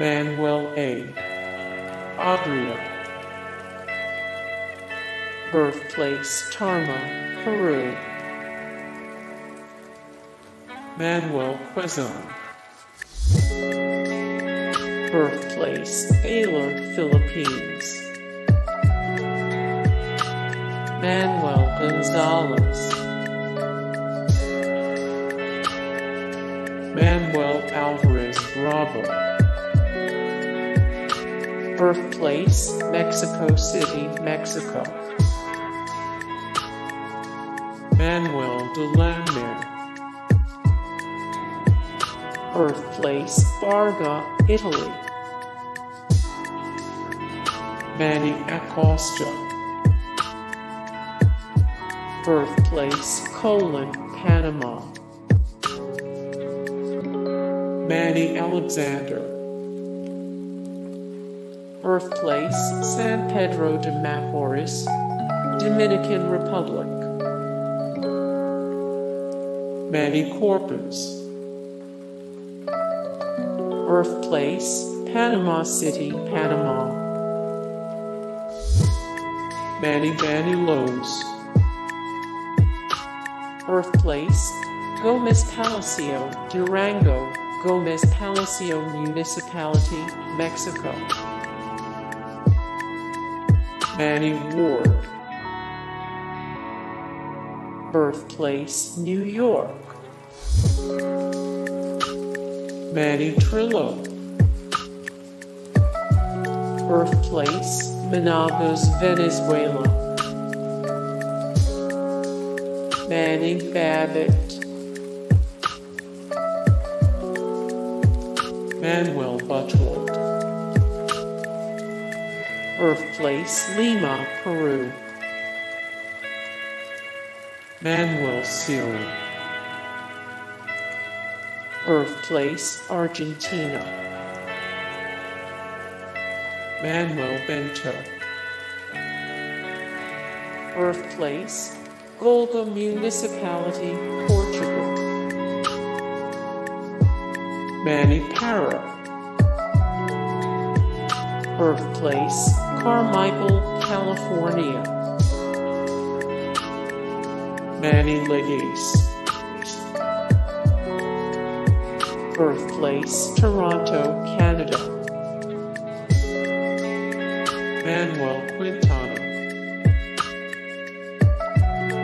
Manuel A. Odria. Birthplace Tarma, Peru. Manuel Quezon. Birthplace Baler, Philippines. Manuel Gonzalez. Manuel Alvarez Bravo. Birthplace Mexico City, Mexico. Manuel de Delamere. Birthplace Barga, Italy. Manny Acosta. Birthplace Colon, Panama. Manny Alexander. Birthplace San Pedro de Macorís, Dominican Republic. Manny Corpas. Birthplace Panama City, Panama. Manny Banuelos. Birthplace Gomez Palacio, Durango, Gomez Palacio Municipality, Mexico. Manny Ward. Birthplace New York. Manny Trillo. Birthplace Monagas, Venezuela. Manny Babbitt. Manuel Buchwald. Birthplace Lima, Peru. Manuel Siri. Birthplace Argentina. Manuel Bento. Birthplace Golegã Municipality, Portugal. Manny Parra. Birthplace Carmichael, California. Manny Legace. Birthplace Toronto, Canada. Manuel Quintana.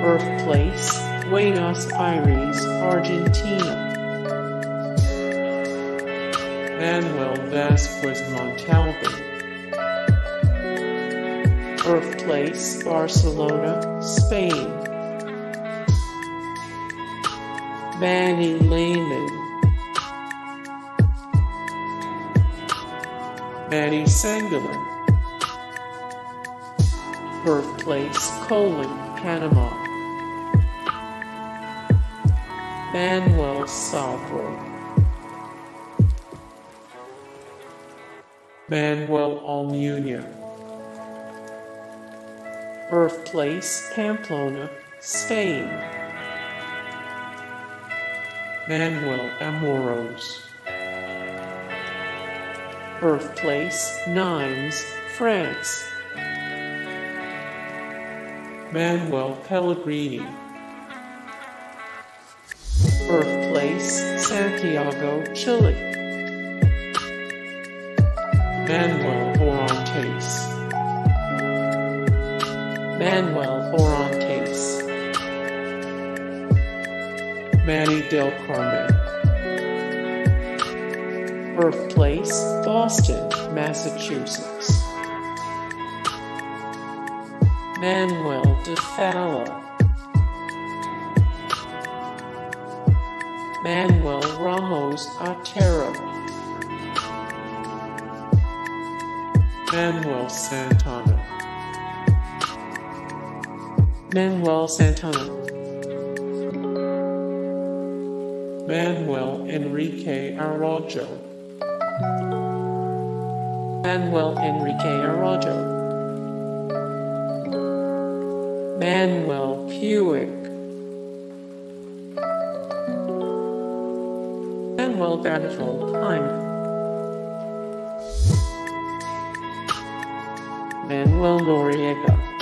Birthplace Buenos Aires, Argentina. Manuel Vázquez Montalbán. Birthplace Barcelona, Spain. Manny Lehman. Manny Sanguillén. Birthplace Colon, Panama. Manuel Salvo. Manuel Almunia. Birthplace Pamplona, Spain. Manuel Amoros. Birthplace Nimes, France. Manuel Pellegrini. Birthplace Santiago, Chile. Manuel Orantes. Manuel Orantes. Manny Del Carmen. Birthplace Boston, Massachusetts. Manuel de Falla. Manuel Ramos Otero. Manuel Santana. Manuel Santana. Manuel Enrique Araujo. Manuel Enrique Araujo. Manuel Puig. Manuel Battle Time. Manuel Noriega.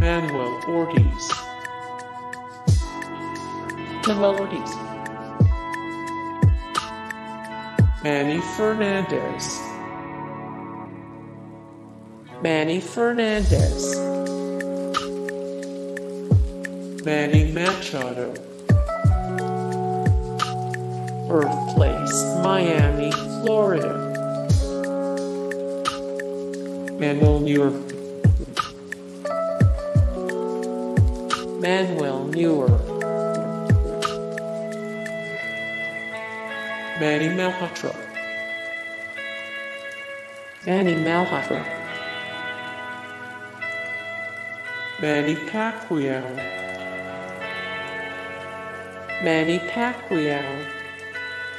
Manuel Ortiz. Manuel Ortiz. Manny Fernandez. Manny Fernandez. Manny Machado. Birthplace, Miami, Florida. Manuel Neuer. Manuel Neuer. Manny Malhotra. Manny Malhotra. Manny Pacquiao. Manny Pacquiao.